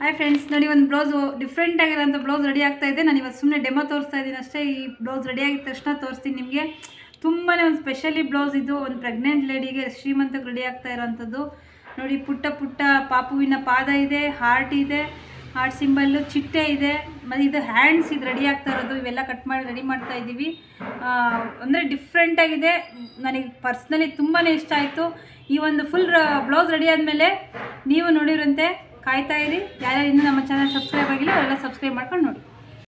Hi friends ನೋಡಿ ಒಂದು blouse different ಆಗಿರೋಂಥ ಬ್ಲೌಸ್ ರೆಡಿ ಆಗ್ತಾ ಇದೆ. ನಾನು ಇವತ್ತು ಸುಮ್ಮನೆ ಡೆಮೋ ತೋರಿಸ್ತಾ ಇದ್ದೀನಿ ಅಷ್ಟೇ. ಈ ಬ್ಲೌಸ್ ರೆಡಿ ಆಗಿದ ತಕ್ಷಣ ತೋರಿಸ್ತೀನಿ ನಿಮಗೆ. ತುಂಬಾ ಒಂದು ಸ್ಪೆಷಲಿ ಬ್ಲೌಸ್ ಇದು, ಒಂದು ಪ್ರೆಗ್ನೆಂಟ್ ಲೇಡಿಗೆ ಶ್ರೀಮಂತಕ್ಕೆ ರೆಡಿ ಆಗ್ತಾ ಇರೋವಂಥದ್ದು ನೋಡಿ, ಪುಟ್ಟ ಪುಟ್ಟ ಪಾಪುವಿನ ಪಾದ ಇದೆ ಹಾರ್ಟ್ ಇದೆ ಹಾರ್ಟ್ ಸಿಂಬಲ್ಲು ಚಿಟ್ಟೆ ಇದೆ. ಮತ್ತು ಇದು ಹ್ಯಾಂಡ್ಸ್ ಇದು ರೆಡಿ ಆಗ್ತಾ ಇರೋದು. ಇವೆಲ್ಲ ಕಟ್ ಮಾಡಿ ರೆಡಿ ಮಾಡ್ತಾ ಇದ್ದೀವಿ. ಅಂದರೆ ಡಿಫ್ರೆಂಟಾಗಿದೆ ನನಗೆ ಪರ್ಸ್ನಲಿ ತುಂಬಾ ಇಷ್ಟ ಆಯಿತು. ಈ ಒಂದು ಫುಲ್ ಬ್ಲೌಸ್ ರೆಡಿ ಆದಮೇಲೆ ನೀವು ನೋಡಿರಂತೆ ಕಾಯ್ತಾ ಇರಿ. ಯಾರ್ಯಾರು ಇನ್ನೂ ನಮ್ಮ ಚಾನಲ್ ಸಬ್ಸ್ಕ್ರೈಬ್ ಆಗಿಲ್ಲ ಅವರೆಲ್ಲ ಸಬ್ಸ್ಕ್ರೈಬ್ ಮಾಡ್ಕೊಂಡು ನೋಡಿ.